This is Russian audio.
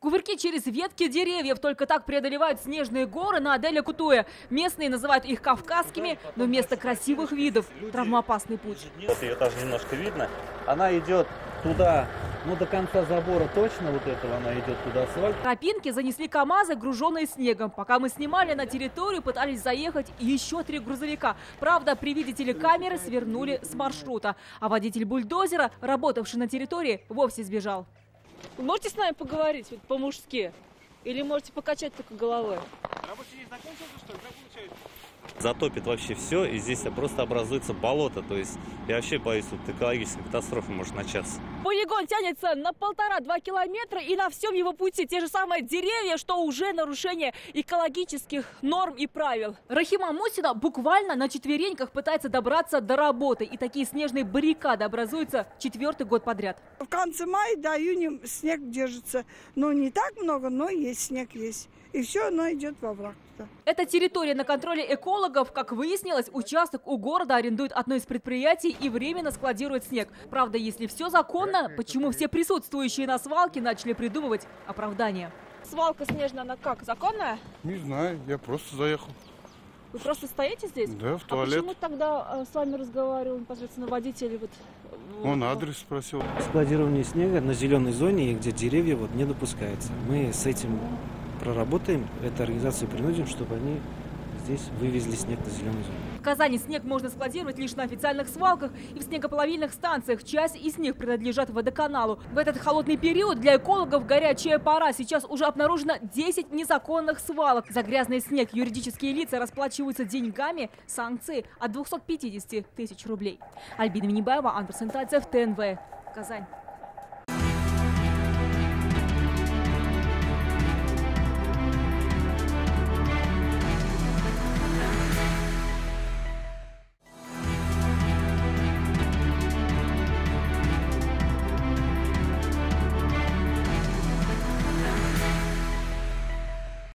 Кувырки через ветки деревьев только так преодолевают снежные горы на Аделя Кутуя. Местные называют их кавказскими, но вместо красивых видов – травмоопасный путь. Вот ее тоже немножко видно. Она идет туда, ну до конца забора точно вот этого она идет туда асфальт. Тропинки занесли КАМАЗы, груженные снегом. Пока мы снимали на территорию, пытались заехать еще три грузовика. Правда, при виде телекамеры свернули с маршрута. А водитель бульдозера, работавший на территории, вовсе сбежал. Вы можете с нами поговорить вот, по-мужски? Или можете покачать только головой? Рабочий день закончился, что ли? Как получается? Затопит вообще все, и здесь просто образуется болото. То есть я вообще боюсь, тут экологическая катастрофа может начаться. Полигон тянется на полтора-два километра, и на всем его пути те же самые деревья, что уже нарушение экологических норм и правил. Рахима Мусина буквально на четвереньках пытается добраться до работы, и такие снежные баррикады образуются четвертый год подряд. В конце мая до июня снег держится. Ну, не так много, но есть снег есть. И все, оно идет во враг. Эта территория на контроле экологов. Как выяснилось, участок у города арендует одно из предприятий и временно складирует снег. Правда, если все законно, почему все присутствующие на свалке начали придумывать оправдание? Свалка снежная, она как, законная? Не знаю, я просто заехал. Вы просто стоите здесь? Да, в А туалет. почему тогда э, с вами разговаривал непосредственно водитель? Вот, э, Он адрес спросил. Складирование снега на зеленой зоне, где деревья вот не допускается. Мы с этим проработаем, эту организацию принудим, чтобы они здесь вывезли снег на зеленую зону. В Казани снег можно складировать лишь на официальных свалках и в снегоплавильных станциях. Часть из них принадлежат водоканалу. В этот холодный период для экологов горячая пора. Сейчас уже обнаружено 10 незаконных свалок. За грязный снег юридические лица расплачиваются деньгами, санкции от 250 тысяч рублей. Альбина Минибаева, Андерсен Тайцев, ТНВ, Казань.